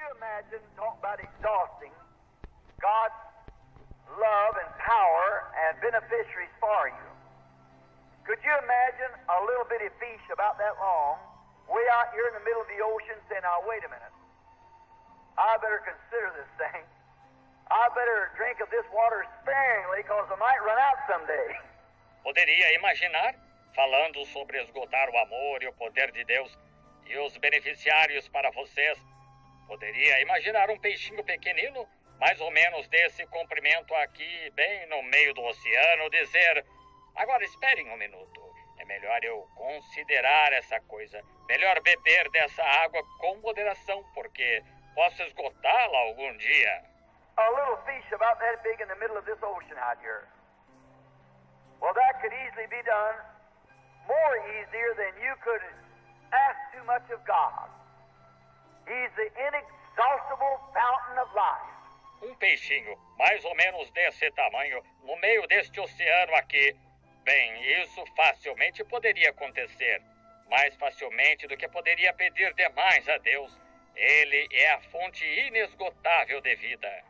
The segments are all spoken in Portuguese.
you imagine, talk about exhausting God's love and power and beneficiaries for you? Could you imagine a little bitty fish about that long, way out here in the middle of the ocean, saying, now, wait a minute. I better consider this thing. I better drink of this water sparingly because I might run out someday. Poderia imaginar, falando sobre esgotar o amor e o poder de Deus e os beneficiários para vocês, poderia imaginar um peixinho pequenino, mais ou menos desse comprimento aqui, bem no meio do oceano, dizer: Agora esperem um minuto. É melhor eu considerar essa coisa. Melhor beber dessa água com moderação, porque posso esgotá-la algum dia. A little fish about that big in the middle of this ocean out here. Well, that could easily be done more easier than you could ask too much of God. He's peixinho, mais ou menos desse tamanho, no meio deste oceano aqui. Bem, isso facilmente poderia acontecer. Mais facilmente do que poderia pedir demais a Deus. Ele é a fonte inesgotável de vida.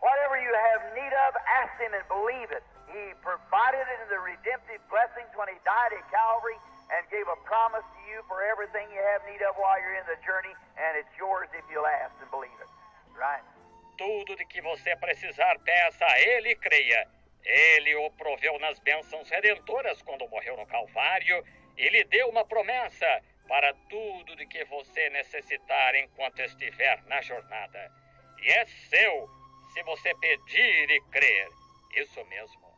Whatever you have need of, ask Him and believe it. He provided it in the redemptive blessings when He died at Calvary and gave a promise to you for everything you have need of while you're in the journey, and it's yours if you'll ask and believe? Tudo de que você precisar, peça a Ele e creia. Ele o proveu nas bênçãos redentoras quando morreu no Calvário e lhe deu uma promessa para tudo de que você necessitar enquanto estiver na jornada. E é seu se você pedir e crer. Isso mesmo.